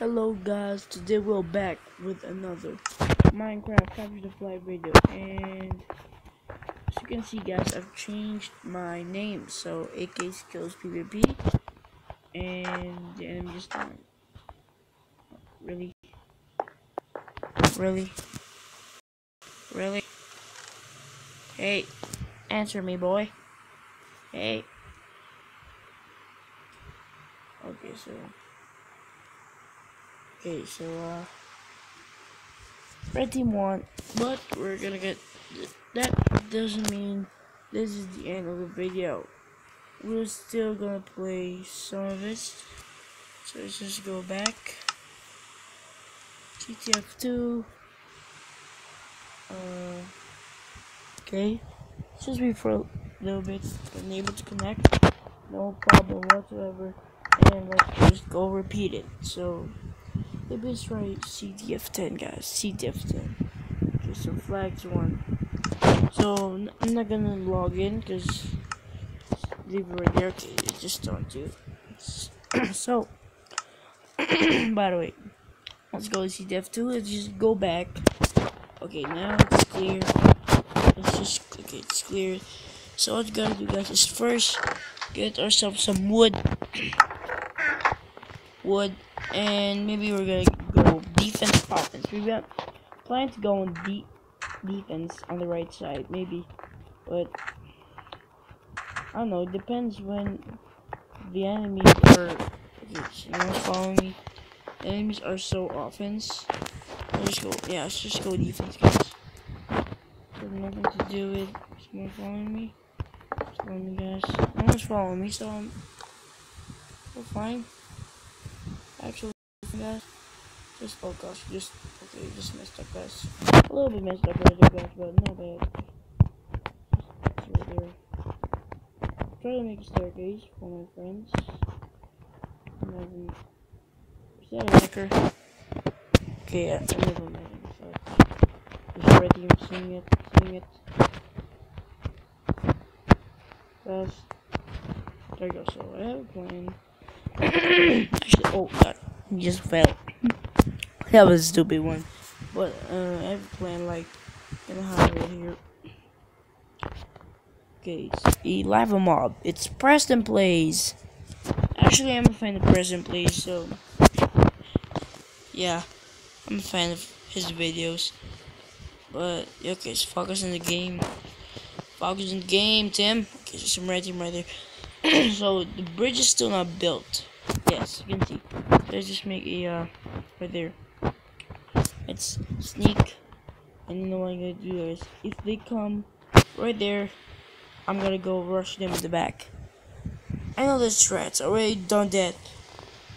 Hello guys, today we're back with another Minecraft Capture the Flag video and as you can see guys I've changed my name so AK Skills PvP and the enemy just. Really? Really? Really? Hey, answer me boy. Hey. Okay, so Okay, so uh red team won, but we're gonna get that doesn't mean this is the end of the video. We're still gonna play some of it. So let's just go back. CTF 2 uh okay. Just be for a little bit unable to connect. No problem whatsoever. And let's just go repeat it. So It's right CTF10 guys, CTF10. Okay, so flags one. So I'm not gonna log in because leave it right there. Okay, just don't do it. so by the way, let's go to CTF2. Let's just go back. Okay, now it's clear. Let's just okay, it's clear. So what we gotta do guys is first get ourselves some wood. wood and maybe we're gonna go defense offense. We got plan to go on deep defense on the right side, maybe, but I don't know. It depends when the enemies are. You know, following me. Enemies are so offense. Let's go. Yeah, let's just go defense, guys. Nothing to do with someone following me. Following me, guys. No one's following me, so I'm. We're fine actually guys. Just oh gosh just okay just messed up guys. A little bit messed up right guys but not bad. Right there try to make a staircase for my friends. Is that a hacker okay yeah, I never met him so just right here seeing it seeing it guys there you go. So I have a plan Actually, oh god, he just fell. that was a stupid one. But uh, I have plan like in a highway here. Okay, a lava mob. It's PrestonPlayz. Actually, I'm a fan of PrestonPlayz, so yeah, I'm a fan of his videos. But okay, so focus on the game. Focus on the game, Tim. Okay, so some red team right there. so the bridge is still not built. Yes, you can see. Let's just make a uh, right there. Let's sneak. And you know what I'm gonna do is if they come right there, I'm gonna go rush them in the back. I know this threats already done that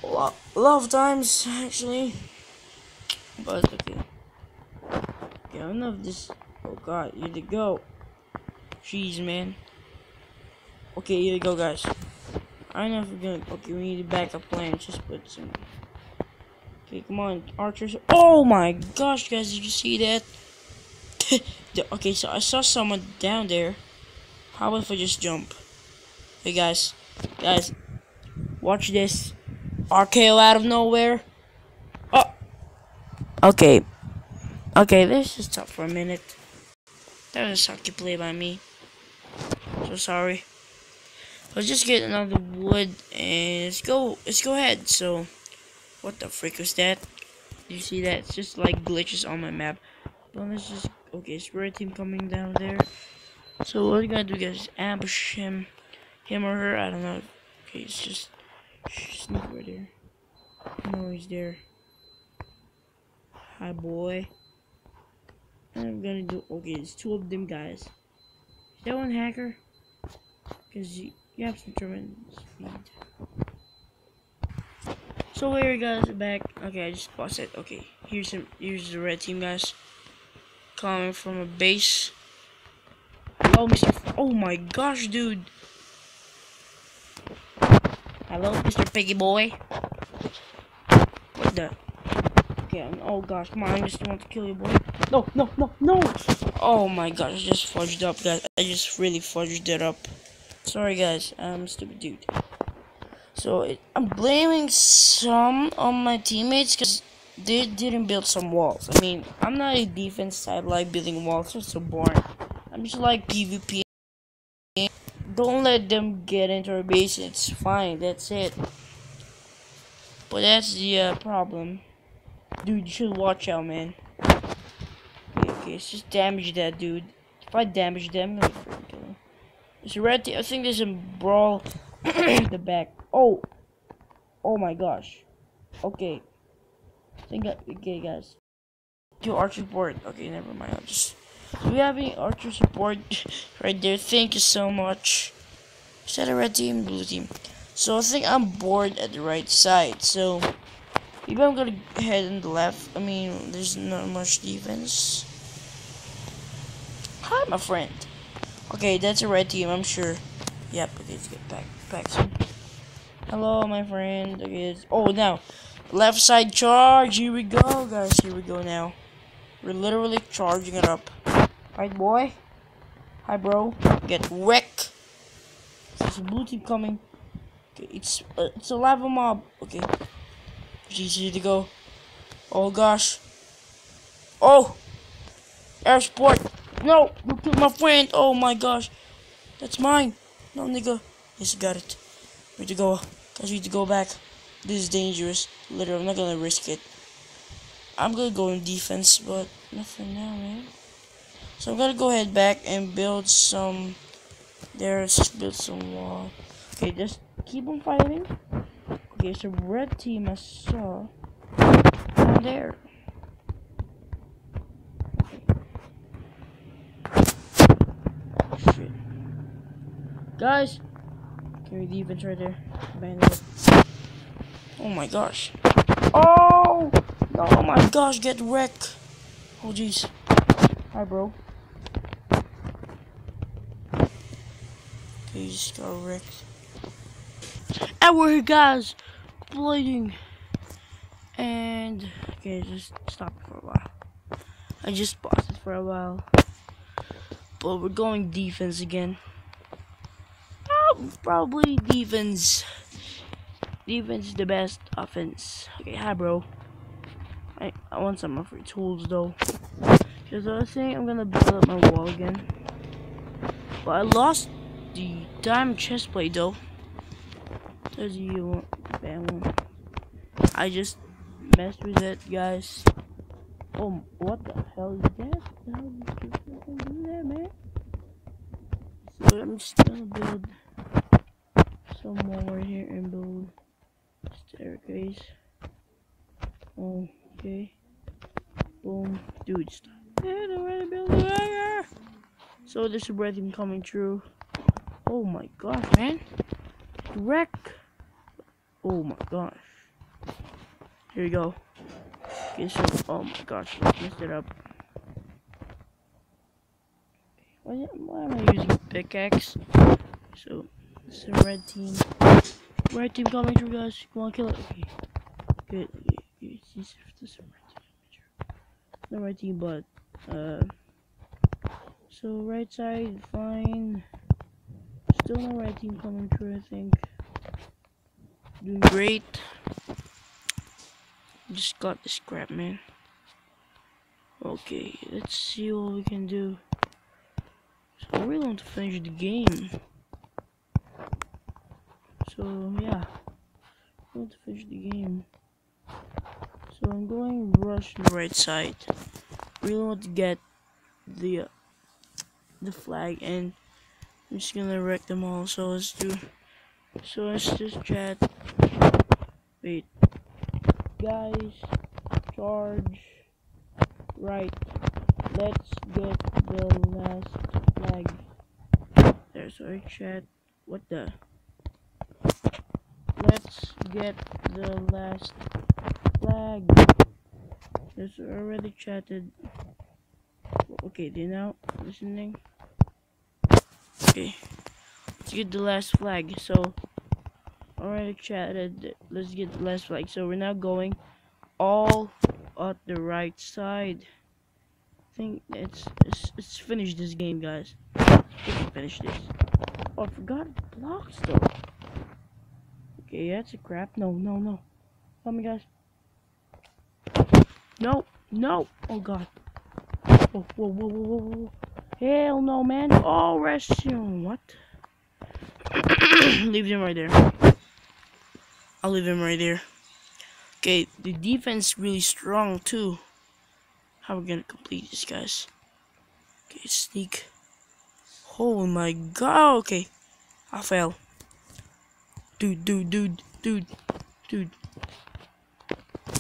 a lot, a lot of times actually. But okay. Okay, enough of this. Oh god, here to go. Jeez, man. Okay, here we go, guys. I know if we're gonna. Okay, we need a backup plan. Just put some. Okay, come on, archers. Oh my gosh, guys, did you see that? okay, so I saw someone down there. How about if I just jump? Hey, guys. Guys, watch this. RKO out of nowhere. Oh! Okay. Okay, this is tough for a minute. That was a sucky play by me. So sorry. Let's just get another wood and let's go let's go ahead. So what the frick was that? You see that? It's just like glitches on my map. But let's just okay, spirit team coming down there. So what are we gotta do guys ambush him him or her, I don't know. Okay, it's just sneak right there. No he's there. Hi boy. I'm gonna do okay, it's two of them guys. Is that one hacker? Cause you you have some tremendous speed. So here guys back. Okay, I just paused it. Okay, here's some here's the red team guys. Coming from a base. Hello, Mr. F oh my gosh, dude. Hello, Mr. Piggy boy. What the? Okay, I'm, oh gosh, come on, I just want to kill you, boy. No, no, no, no! Oh my gosh, I just fudged up, guys. I just really fudged it up. Sorry guys, I'm a stupid dude. So it, I'm blaming some on my teammates because they didn't build some walls. I mean, I'm not a defense side like building walls. It's so boring. I'm just like PvP. Don't let them get into our base. It's fine. That's it. But that's the uh, problem. Dude, you should watch out, man. Okay, okay, let's just damage that dude. If I damage them, A red team. I think there's a brawl in the back. Oh! Oh my gosh. Okay. I think I, okay, guys. Do archer support. Okay, never mind. I'll just. Do we have any archer support right there? Thank you so much. Is that a red team? Blue team. So I think I'm bored at the right side. So maybe I'm gonna head in the left. I mean, there's not much defense. Hi, my friend. Okay, that's a red team, I'm sure. Yep, okay, let's get back, back soon. Hello, my friend. Okay, oh, now, left side charge. Here we go, guys. Here we go now. We're literally charging it up. Right, boy? Hi, bro. Get wrecked. There's a blue team coming. Okay, it's uh, it's a lava mob. Okay, it's easy to go. Oh gosh. Oh, air sport. No, you my friend. Oh my gosh, that's mine. No, nigga. Yes, I got it. We need to go. Guys, we need to go back. This is dangerous. Literally, I'm not gonna risk it. I'm gonna go in defense, but nothing now, man. So I'm gonna go ahead back and build some. There's build some wall. Okay, just keep on fighting. Okay, so red team I saw there. Guys, can we defense right there? Oh my gosh. Oh! Oh my gosh, get wrecked. Oh jeez. Hi, bro. Okay, just got wrecked. And we're here, guys, bleeding. And, okay, just stop for a while. I just paused it for a while. But we're going defense again. Probably defense. Defense is the best offense. Okay, hi, bro. I, I want some of your tools, though. Because I was saying I'm gonna build up my wall again. But I lost the diamond chest plate, though. There's you bad one. I just messed with it, guys. Oh, what the hell is that? The hell is this there, man? So I'm just gonna build some more here and build staircase. Okay. Boom. Dude, stop. So this is breathing coming true. Oh my gosh, man. Wreck. Oh my gosh. Here we go. Oh my gosh, I messed it up. Why am I using pickaxe? So, is a red team. Red team coming through, guys. Come on, kill it. Okay. Good. It's if this is red team. Not red team, but, uh, so right side, fine. Still no red team coming through, I think. Doing great. Just got the scrap, man. Okay, let's see what we can do. So really want to finish the game. So yeah, want to finish the game. So I'm going rush the right side. Really want to get the uh, the flag, and I'm just gonna wreck them all. So let's do. So let's just chat. Wait. Guys, charge. Right. Let's get the last flag. there's sorry, chat. What the? Get the last flag. It's already chatted. Okay, they now listening. Okay. Let's get the last flag. So already chatted. Let's get the last flag. So we're now going all at the right side. I think it's it's, it's finished this game, guys. We can finish this. Oh, I forgot blocks though. Okay, that's a crap. No, no, no. Oh Help me, guys. No, no. Oh, God. Whoa, whoa, whoa, whoa, whoa. Hell no, man. Oh, rescue. What? leave him right there. I'll leave him right there. Okay, the defense really strong, too. How are we gonna complete this, guys? Okay, sneak. Oh my god, okay. I fell. Dude, dude, dude, dude, dude.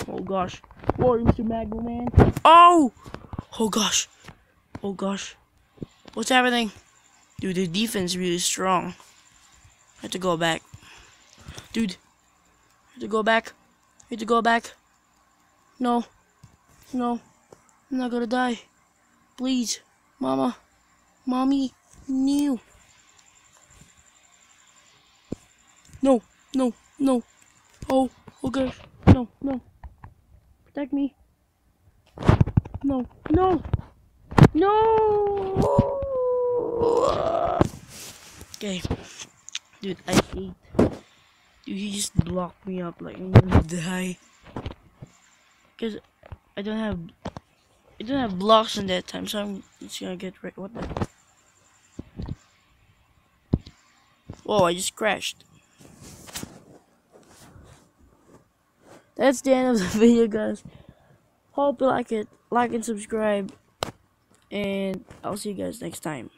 Oh gosh. Sorry, Mr. Magma Man. Oh! Oh gosh. Oh gosh. What's happening? Dude, the defense is really strong. I have to go back. Dude. I have to go back. I have to go back. No. No. I'm not gonna die. Please. Mama. Mommy. No. No. No. No. Oh. Oh gosh. No. No. Protect me. No. No. No. Okay. Dude, I hate. Dude, he just blocked me up like I'm gonna die. Cause I don't have I don't have blocks in that time, so I'm just gonna get right. What the? Whoa! I just crashed. That's the end of the video, guys. Hope you like it. Like and subscribe. And I'll see you guys next time.